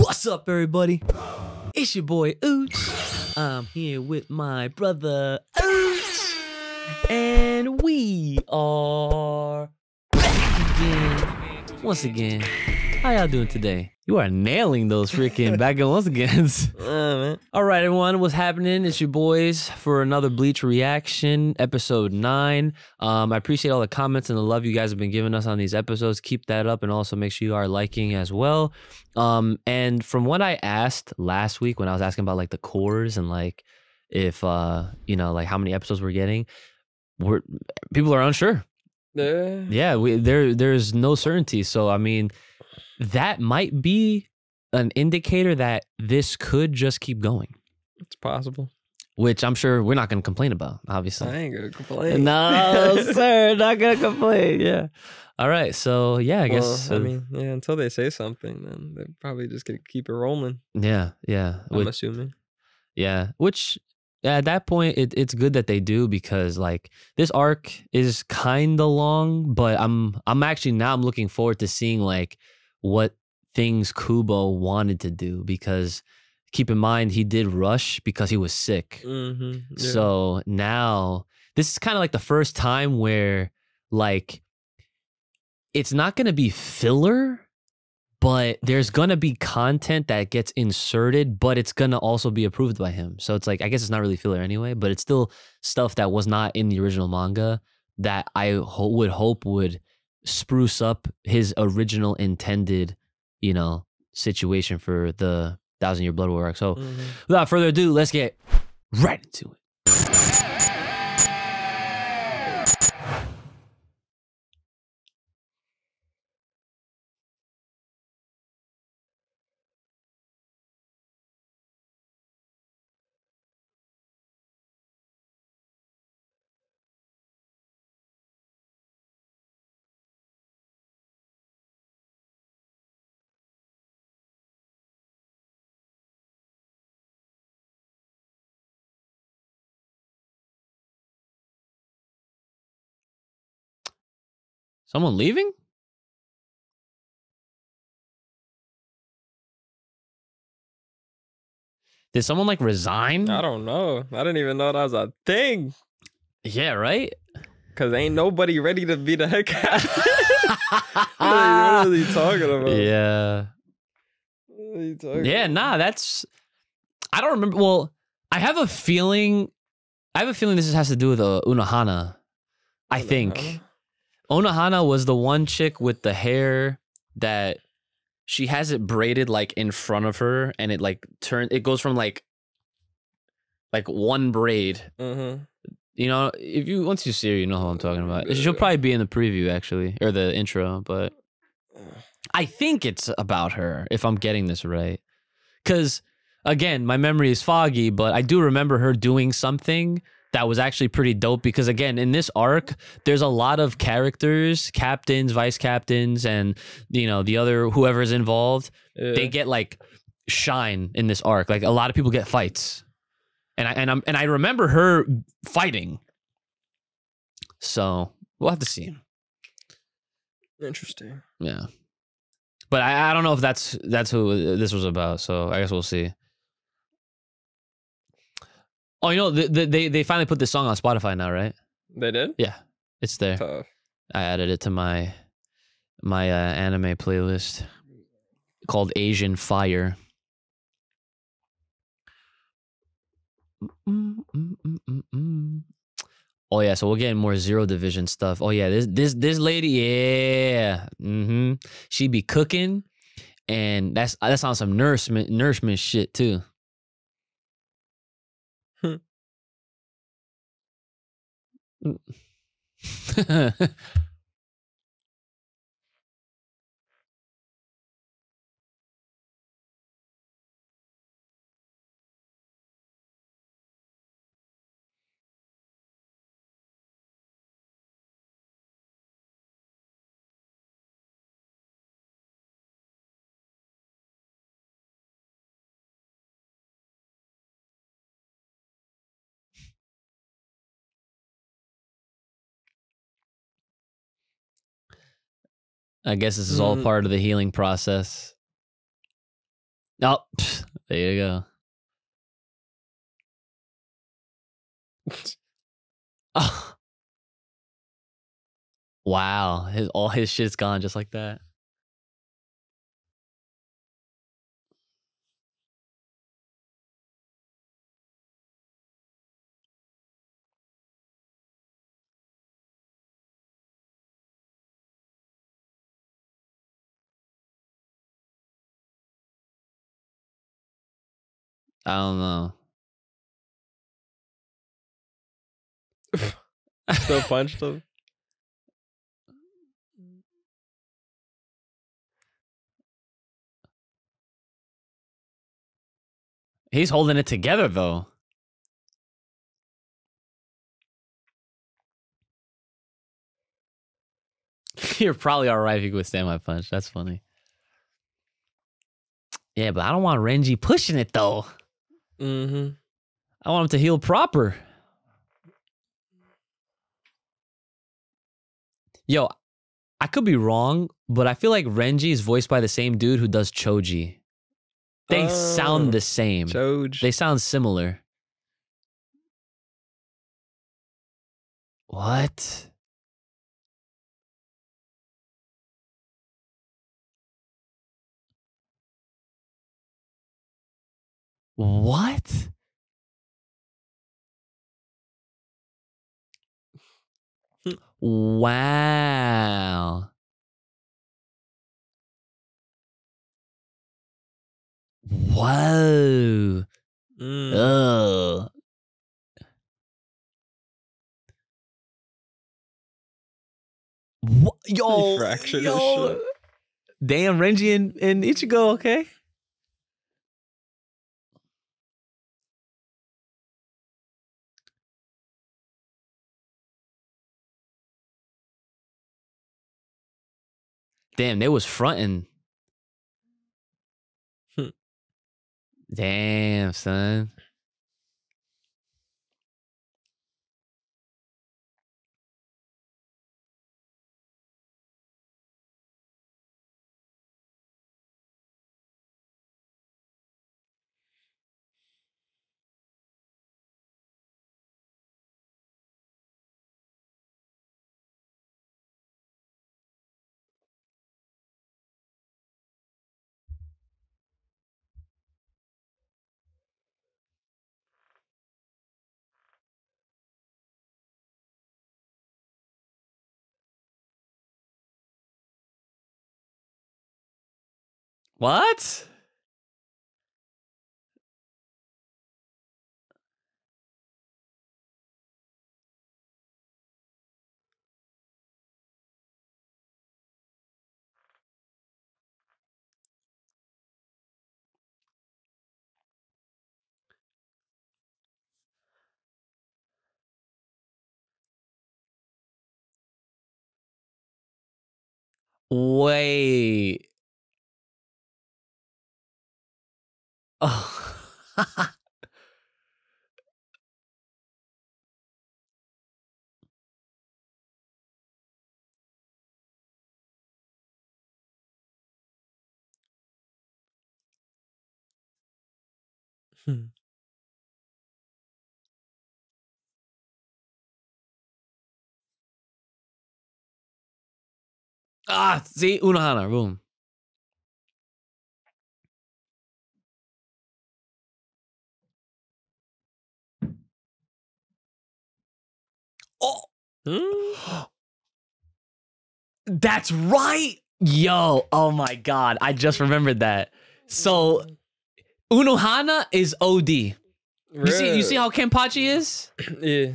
What's up, everybody? It's your boy Ooch. I'm here with my brother Ooch. And we are back again. Once again. How y'all doing today? You are nailing those freaking back and once again. All right, everyone, what's happening? It's your boys for another Bleach reaction, episode nine. Um, I appreciate all the comments and the love you guys have been giving us on these episodes. Keep that up, and also make sure you are liking as well. Um, and from what I asked last week when I was asking about like the cours and like if uh, you know, like how many episodes we're getting, we're people are unsure. Yeah. Yeah, we there there's no certainty. So I mean, that might be an indicator that this could just keep going It's possible. which I'm sure we're not going to complain about, obviously. I ain't gonna complain. No, sir, not going to complain. Yeah. All right. So, yeah, I Well, guess. I uh, mean, yeah. Until they say something, then they're probably just gonna keep it rolling. yeah, yeah. I'm Which, assuming. yeah. Which, at that point, it, it's good that they do because, like, this arc is kind of long, but I'm, I'm actually now I'm looking forward to seeing, like, what things Kubo wanted to do because keep in mind, he did rush because he was sick. Mm-hmm. So now this is kind of like the first time where like it's not going to be filler, but there's going to be content that gets inserted, but it's going to also be approved by him. So it's like I guess it's not really filler anyway, but it's still stuff that was not in the original manga that I ho- would hope would spruce up his original intended, you know, situation for the Thousand Year Blood War arc. So Mhm. without further ado, let's get right into it. Someone leaving? Did someone like resign? I don't know. I didn't even know that was a thing. Yeah, right? Cause ain't nobody ready to be the head captain. what are you talking about? yeah. What are you talking Yeah, about? nah, that's I don't remember well, I have a feeling I have a feeling this has to do with uh, Unohana. I think. Unohana? Onohana was the one chick with the hair that she has it braided like in front of her and it like turn it goes from like like one braid. Mhm. You know, if you once you see her, you know who I'm talking about. She'll probably be in the preview actually or the intro, but I think it's about her if I'm getting this right. Cuz again, my memory is foggy, but I do remember her doing something that was actually pretty dope because again, in this arc, there's a lot of characters, captains, vice captains and you know, the other whoever's involved, Yeah. they get like shine in this arc. Like a lot of people get fights. And I and I'm and I remember her fighting. So, we'll have to see. Interesting. Yeah. But I, I don't know if that's that's who this was about. So I guess we'll see. Oh, you know, the, the, they they finally put this song on Spotify now, right? They did? Yeah, it's there. Tough. I added it to my my uh, anime playlist called Asian Fire. Mm, mm, mm. Oh yeah, so we're getting more zero division stuff. Oh yeah, this this this lady, yeah, mm-hmm. She be cooking, and that's that's on some nourishment nourishment shit too. Hmm. I guess this is all Mm. part of the healing process. Oh, pff, there you go. Oh. Wow, his all his shit's gone just like that. I don't know. Still punched him. He's holding it together though. You're probably all right if you could withstand my punch. That's funny. Yeah, but I don't want Renji pushing it though. Mm-hmm. I want him to heal proper. Yo, I could be wrong, but I feel like Renji is voiced by the same dude who does Choji. They Oh, sound the same. Choji. They sound similar. What? What? wow. Whoa. Mm. Ugh. What? Yo, yo. Damn, Renji and, and Ichigo, okay? Damn, they was fronting. Hmm. Damn, son. What? Wait. Oh. Hmm. ah, see, Unohana, boom. that's right. Yo, oh my god, I just remembered that. So Unohana is OD. You see, you see how Kenpachi is? Yeah.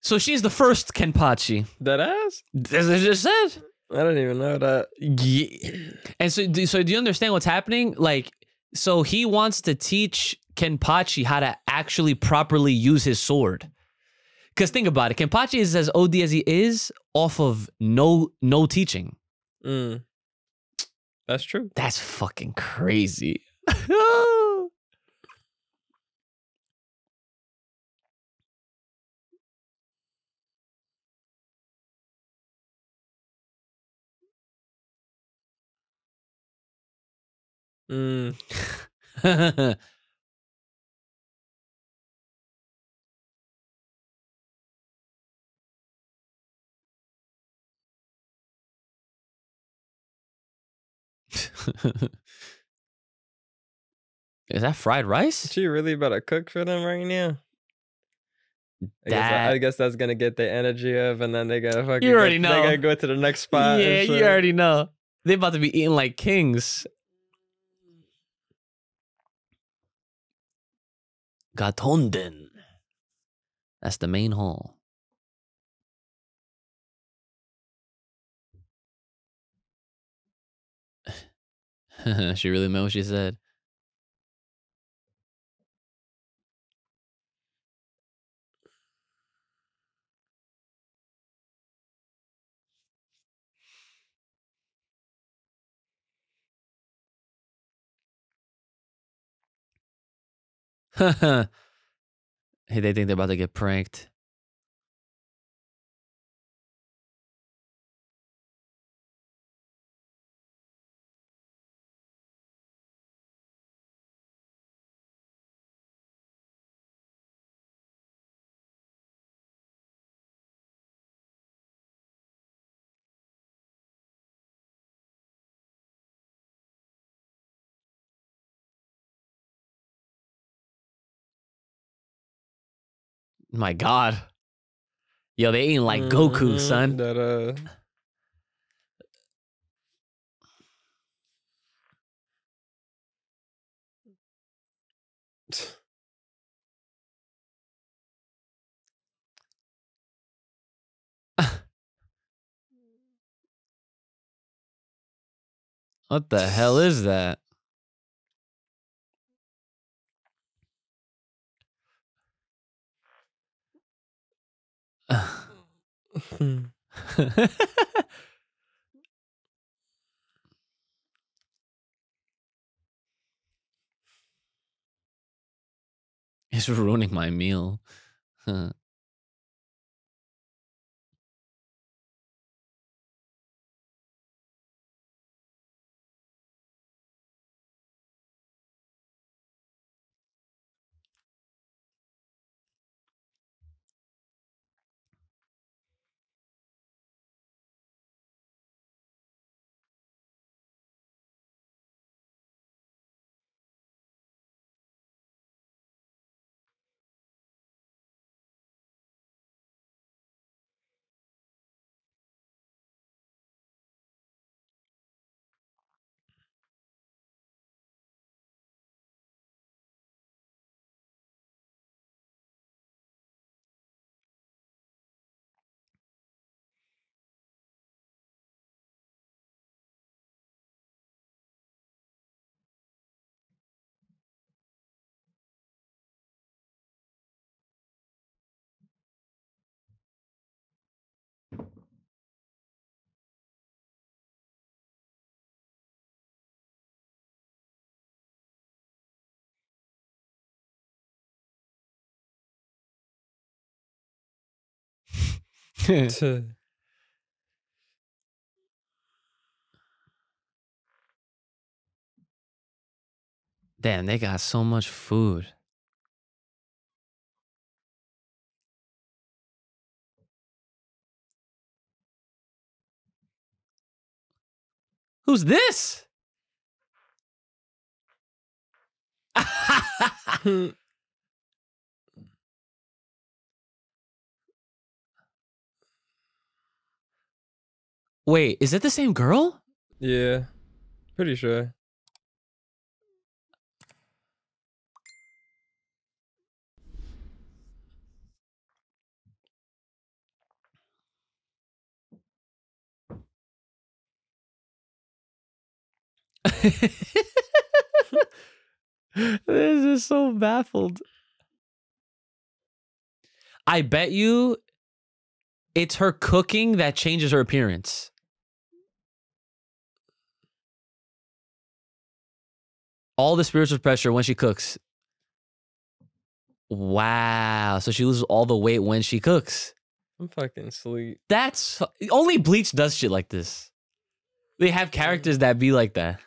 So she's the first Kenpachi. That ass? As I just said. I don't even know that. Yeah. And so, do, so do you understand what's happening? Like, so he wants to teach Kenpachi how to actually properly use his sword. Because think about it, Kenpachi is as OD as he is off of no no teaching. Mm. That's true. That's fucking crazy. Mm. Is that fried rice? Is She really about to cook for them right now. I, guess, I guess that's gonna get the energy of, and then they gotta fucking. You go- already They know. gotta go to the next spot. yeah, you already know. They about to be eating like kings. Gatonden. That's the main hall. she really meant what she said. hey, they think they're about to get pranked. My God. Yo, they ain't like Goku, son. That uh. What the hell is that? It's ruining my meal. Huh. Damn, they got so much food. Who's this? Wait, is it the same girl? yeah, pretty sure. this is so baffled. I bet you it's her cooking that changes her appearance. All the spiritual pressure when she cooks. Wow. So she loses all the weight when she cooks. I'm fucking sleep. That's only Bleach does shit like this. They have characters that be like that.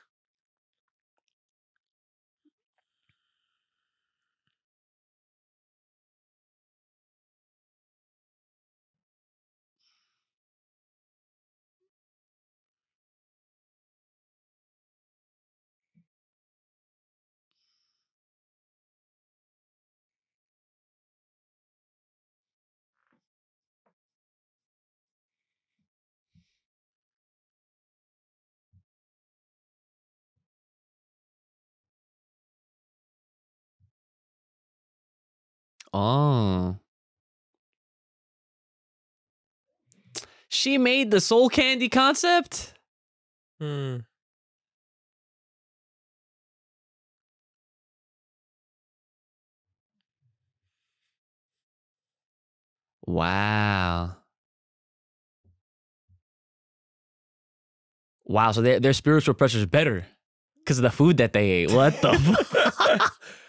Oh. She made the soul candy concept? Hmm. Wow. Wow, so their their spiritual pressure is better because of the food that they ate. What the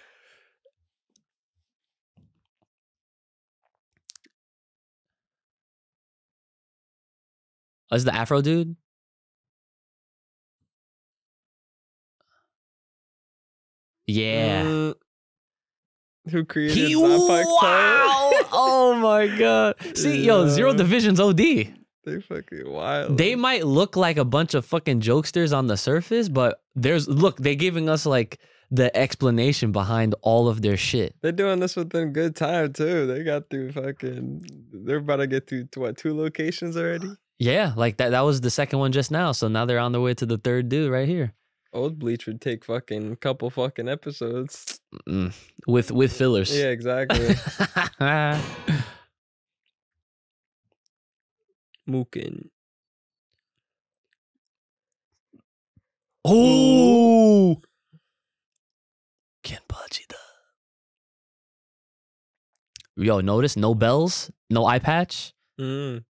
Oh, is the Afro dude? Yeah. Mm, who created He wow! Oh my god! See, yo, Zero Division's OD. They fucking wild. They might look like a bunch of fucking jokesters on the surface, but there's look, they giving us like the explanation behind all of their shit. They're doing this within good time too. They got through fucking. They're about to get through to what two locations already. Yeah, like that. That was the second one just now. So now they're on their way to the third dude right here. Old Bleach would take fucking couple fucking episodes. Mm, with with fillers. Yeah, exactly. Muken. oh, Kenpachi The. Yo, notice no bells, no eye patch. Mm.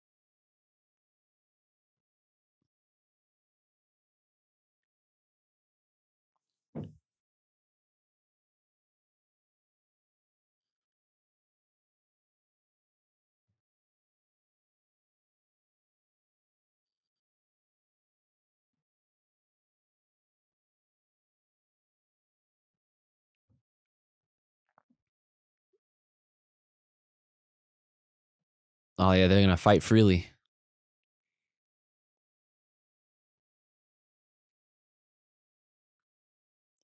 Oh yeah, they're gonna fight freely.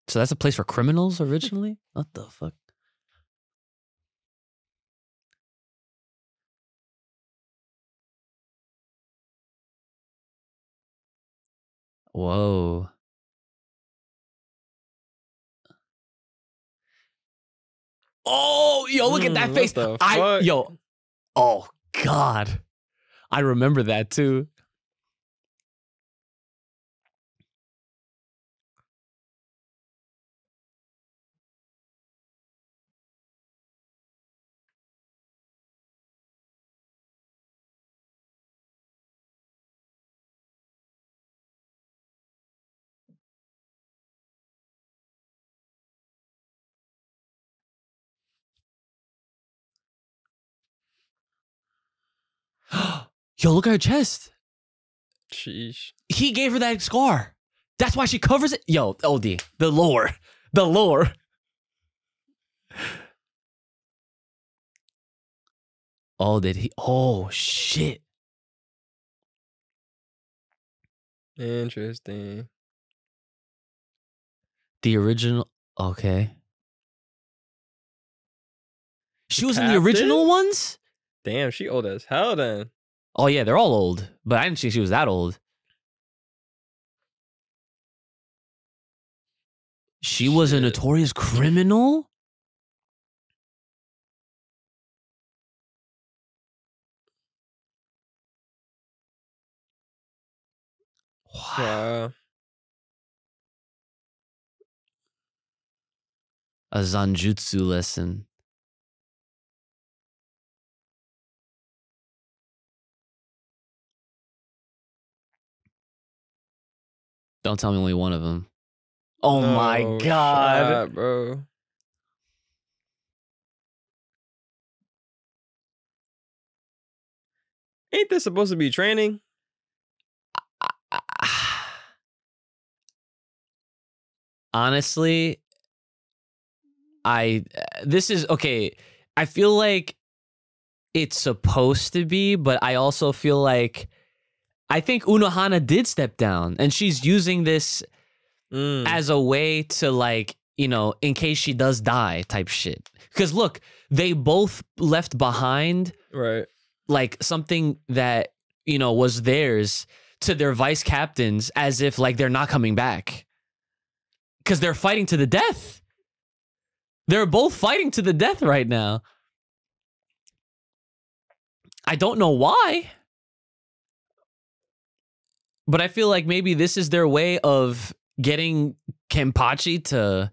So that's a place for criminals originally? what the fuck? Whoa. Oh, yo, look at Mm, that face. I fuck? yo. Oh god. I remember that too. Yo, look at her chest. Sheesh. He gave her that scar. That's why she covers it. Yo, OD, the lore, the lore. Oh, did he? Oh, shit. Interesting. The original. Okay. She The was in the original ones? Damn, she old as hell then. Oh, yeah, they're all old, but I didn't think she was that old. She was a notorious criminal? Wow. Wow. A Zanjutsu lesson. Don't tell me only one of them. Oh my god. shot, bro. Ain't this supposed to be training? Honestly, I uh, this is okay. I feel like it's supposed to be, but I also feel like I think Unohana did step down and she's using this Mm. as a way to like you know in case she does die type shit because look they both left behind right. like something that you know was theirs to their vice captains as if like they're not coming back because they're fighting to the death they're both fighting to the death right now I don't know why. But I feel like maybe this is their way of getting Kenpachi to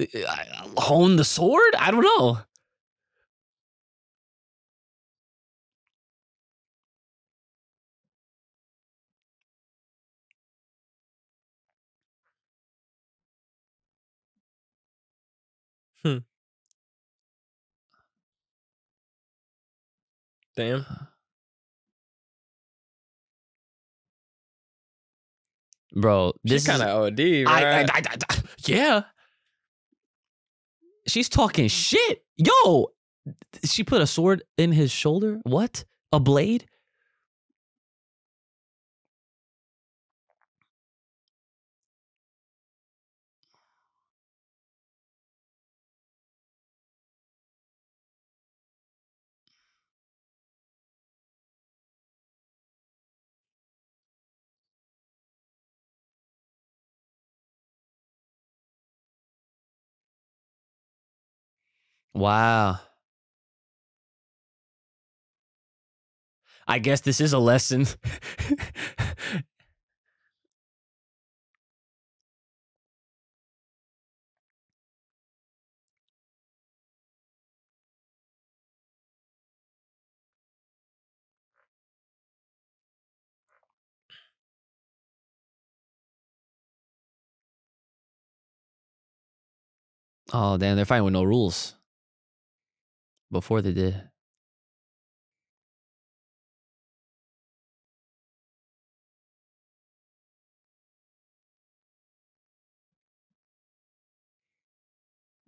uh, hone the sword. I don't know. Damn. Bro, this kind of OD, right? I, I, I- yeah. She's talking shit. Yo, she put a sword in his shoulder. What? A blade? Wow. I guess this is a lesson. oh, damn, they're fighting with no rules. Before they did.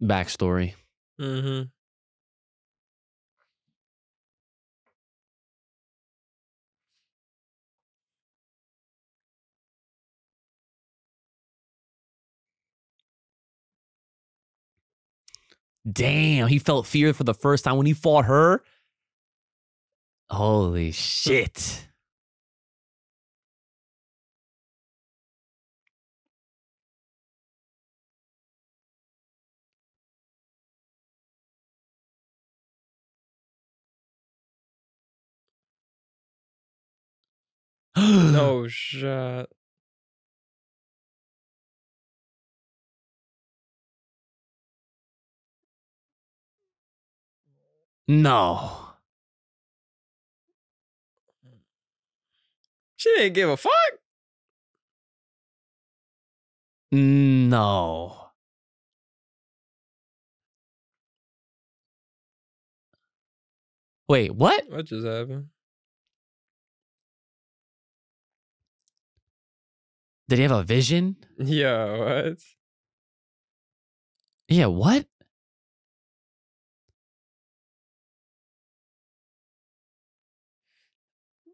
Backstory. mm-hmm. Damn, he felt fear for the first time when he fought her. Holy shit. No shot. No. She didn't give a fuck. No. Wait, what? What just happened? Did he have a vision? Yeah, what? Yeah, what?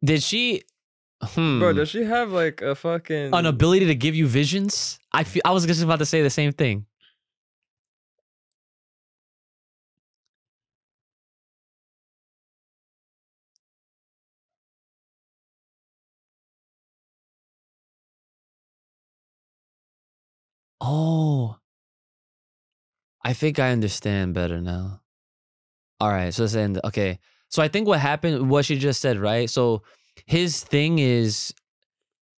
Did she hmm, Bro, does she have like a fucking an ability to give you visions? I feel I was just about to say the same thing. Oh. I think I understand better now. All right, so then okay. So I think what happened what she just said, right? So his thing is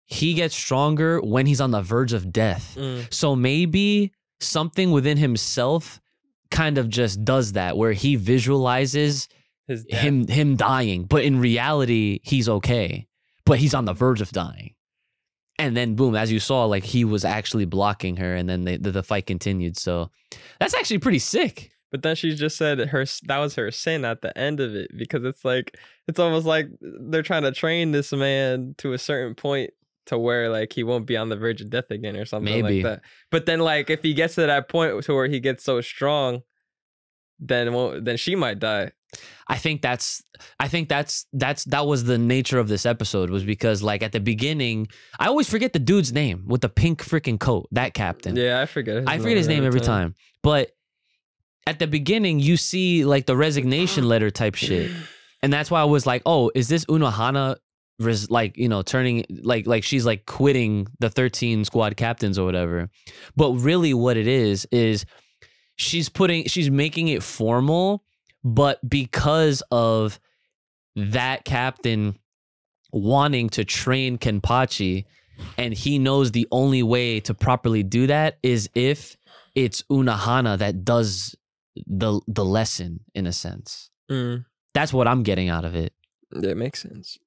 he gets stronger when he's on the verge of death. Mm, So maybe something within himself kind of just does that where he visualizes his him him dying, but in reality he's okay. But he's on the verge of dying. And then boom, as you saw, like he was actually blocking her and then they, the, the fight continued. So that's actually pretty sick. But then she just said her that was her sin at the end of it because it's like it's almost like they're trying to train this man to a certain point to where like he won't be on the verge of death again or something Maybe. like that. But then like if he gets to that point to where he gets so strong, then won't, then she might die. I think that's I think that's that's that was the nature of this episode was because like at the beginning, I always forget the dude's name with the pink freaking coat, that captain. Yeah, I forget. His I forget his name every time. But at the beginning, you see like the resignation letter type shit. And that's why I was like, oh, is this Unohana res- like, you know, turning like like she's like quitting the 13 squad captains or whatever. But really what it is is she's putting she's making it formal, but because of that captain wanting to train Kenpachi and he knows the only way to properly do that is if it's Unohana that does the the lesson in a sense. Mm, That's what I'm getting out of it. that makes sense.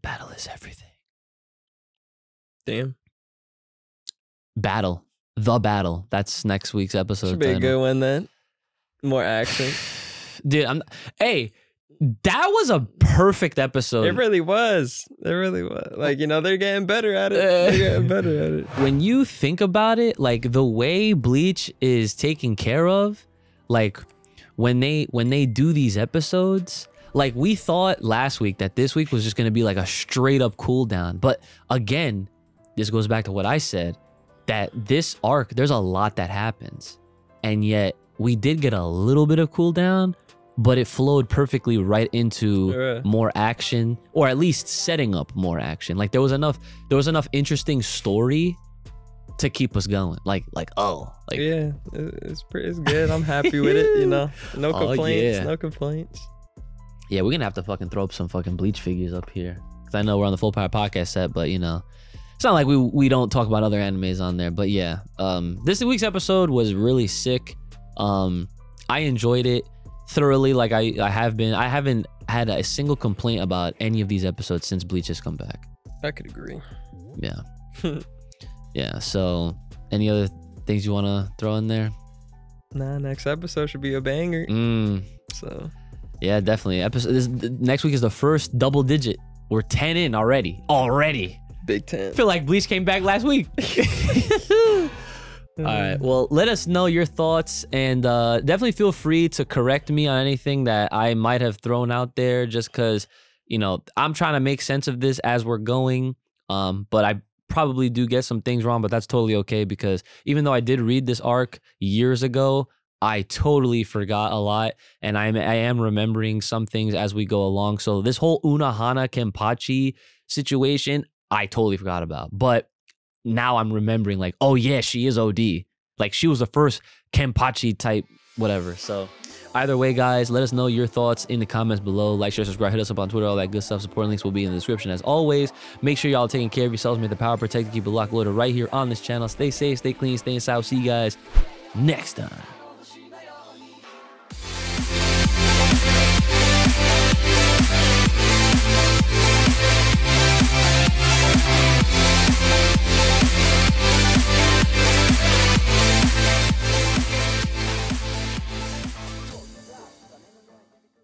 Battle is everything. Damn. Battle. The battle. That's next week's episode. Should be a good one then. More action. Dude, I'm hey, that was a perfect episode. It really was. It really was. Like, you know, they're getting better at it. They're getting better at it. when you think about it, like the way Bleach is taken care of, like when they when they do these episodes, like we thought last week that this week was just gonna be like a straight up cool down. But again, this goes back to what I said that this arc, there's a lot that happens. And yet we did get a little bit of cool down, but it flowed perfectly right into more action or at least setting up more action. Like there was enough there was enough interesting story to keep us going. Like like oh, like yeah, it's pretty, it's good. I'm happy with it. You know, no Oh, complaints. yeah. No complaints. yeah, we're going to have to fucking throw up some fucking bleach figures up here. Cuz I know we're on the Full Power podcast set, but you know, it's not like we we don't talk about other animes on there, but yeah. Um this week's episode was really sick. Um I enjoyed it thoroughly like I I have been. I haven't had a single complaint about any of these episodes since Bleach has come back. I could agree. Yeah. yeah. So, any other things you want to throw in there? Nah, next episode should be a banger. Mm, So yeah, definitely. Episode this next week is the first double digit. We're 10 in already. Already. Big Ten. I feel like Bleach came back last week. All right. Well, let us know your thoughts and uh, definitely feel free to correct me on anything that I might have thrown out there just because, you know, I'm trying to make sense of this as we're going. Um, but I probably do get some things wrong, but that's totally okay because even though I did read this arc years ago, I totally forgot a lot and I'm I am remembering some things as we go along. So this whole Unohana Kenpachi situation, I totally forgot about. But now I'm remembering like, oh yeah, she is OD. Like she was the first Kenpachi type whatever. So either way, guys, let us know your thoughts in the comments below. Like, share, subscribe, hit us up on Twitter, all that good stuff. Support links will be in the description as always. Make sure y'all taking care of yourselves. May the power protect. Keep it locked loaded right here on this channel. Stay safe, stay clean, stay inside. See you guys next time.